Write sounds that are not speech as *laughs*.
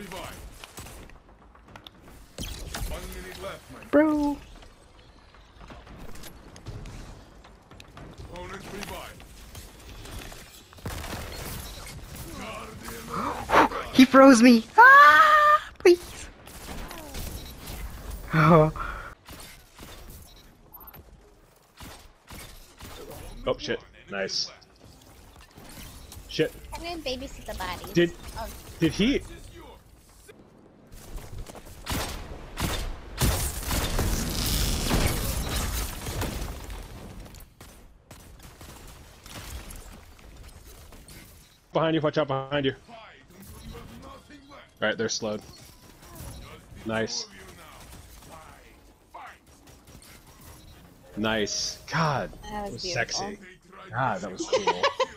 revive. One minute left, my Bro. opponent *gasps* revive. He froze me. Ah, please. Oh. *laughs* Oh shit. Nice. Shit. I'm gonna babysit the bodies. Did Oh, did he? Behind you, watch out behind you. Fight until you have nothing left. Alright, they're slowed. Nice. All of you now. Fight. Fight. Nice. God. that was was sexy. God, that was cool. *laughs*